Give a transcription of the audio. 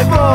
I've